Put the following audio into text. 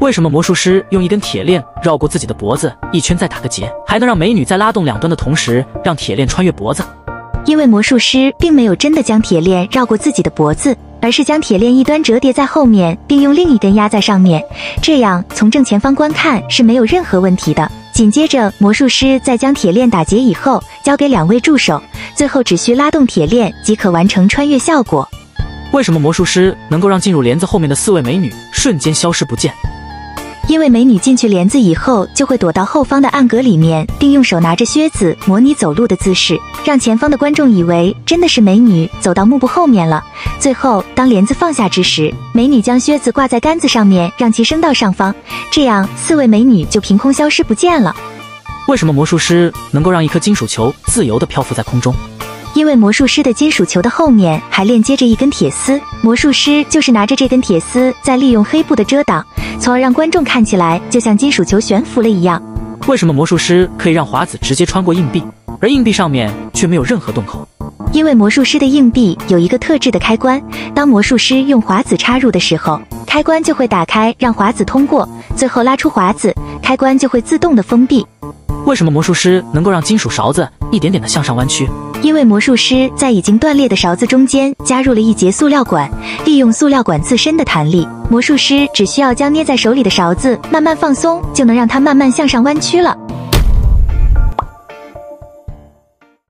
为什么魔术师用一根铁链绕过自己的脖子一圈，再打个结，还能让美女在拉动两端的同时让铁链穿越脖子？因为魔术师并没有真的将铁链绕过自己的脖子，而是将铁链一端折叠在后面，并用另一根压在上面，这样从正前方观看是没有任何问题的。紧接着，魔术师在将铁链打结以后，交给两位助手，最后只需拉动铁链即可完成穿越效果。为什么魔术师能够让进入帘子后面的四位美女瞬间消失不见？因为美女进去帘子以后，就会躲到后方的暗格里面，并用手拿着靴子模拟走路的姿势，让前方的观众以为真的是美女走到幕布后面了。最后，当帘子放下之时，美女将靴子挂在杆子上面，让其升到上方，这样四位美女就凭空消失不见了。为什么魔术师能够让一颗金属球自由地漂浮在空中？因为魔术师的金属球的后面还链接着一根铁丝，魔术师就是拿着这根铁丝，在利用黑布的遮挡，从而让观众看起来就像金属球悬浮了一样。为什么魔术师可以让华子直接穿过硬币，而硬币上面却没有任何洞口？因为魔术师的硬币有一个特制的开关，当魔术师用华子插入的时候，开关就会打开，让华子通过，最后拉出华子，开关就会自动的封闭。为什么魔术师能够让金属勺子一点点的向上弯曲？因为魔术师在已经断裂的勺子中间加入了一节塑料管，利用塑料管自身的弹力，魔术师只需要将捏在手里的勺子慢慢放松，就能让它慢慢向上弯曲了。